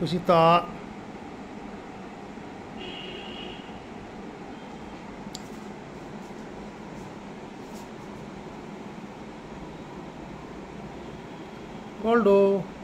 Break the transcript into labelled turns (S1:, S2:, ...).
S1: così da Coldo.